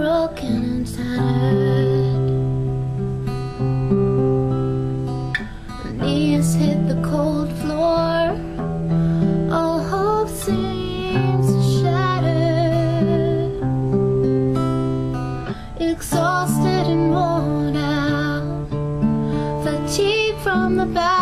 broken and tattered. Knees hit the cold floor. All hope seems shattered. Exhausted and worn out, fatigue from the battle.